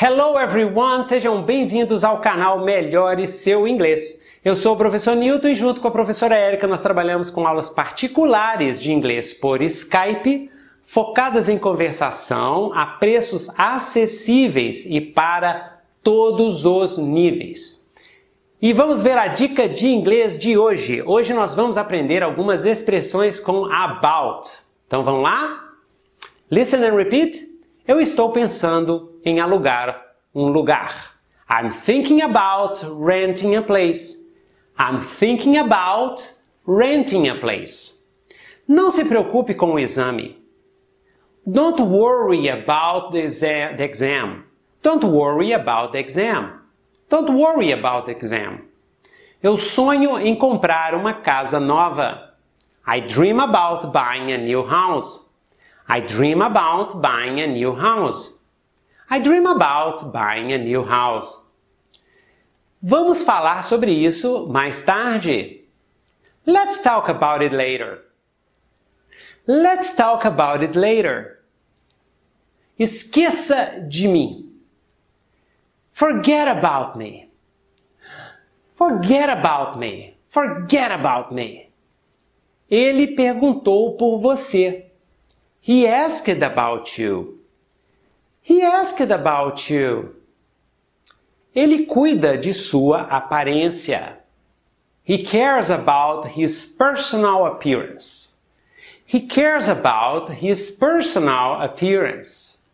Hello everyone, sejam bem-vindos ao canal Melhore Seu Inglês. Eu sou o professor Newton e junto com a professora Érica nós trabalhamos com aulas particulares de inglês por Skype, focadas em conversação a preços acessíveis e para todos os níveis. E vamos ver a dica de inglês de hoje. Hoje nós vamos aprender algumas expressões com about. Então vamos lá? Listen and repeat. Eu estou pensando em alugar um lugar. I'm thinking about renting a place. I'm thinking about renting a place. Não se preocupe com o exame. Don't worry about the exam. Don't worry about the exam. Don't worry about the exam. Eu sonho em comprar uma casa nova. I dream about buying a new house. I dream about buying a new house. I dream about buying a new house. Vamos falar sobre isso mais tarde. Let's talk about it later. Let's talk about it later. Esqueça de mim. Forget about me. Forget about me. Forget about me. Ele perguntou por você. He asked about you. He asked about you. Ele cuida de sua aparência. He cares about his personal appearance. He cares about his personal appearance.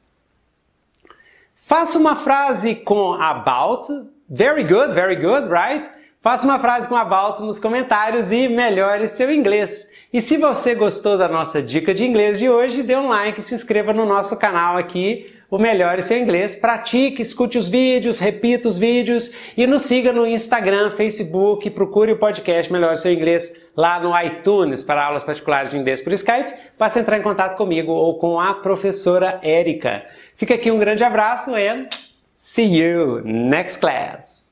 Faça uma frase com about. Very good, very good, right? Faça uma frase com about nos comentários e melhore seu inglês. E se você gostou da nossa dica de inglês de hoje, dê um like, se inscreva no nosso canal aqui, o Melhore Seu Inglês. Pratique, escute os vídeos, repita os vídeos e nos siga no Instagram, Facebook, procure o podcast Melhore Seu Inglês lá no iTunes para aulas particulares de inglês por Skype. Basta entrar em contato comigo ou com a professora Érica. Fica aqui um grande abraço e see you next class!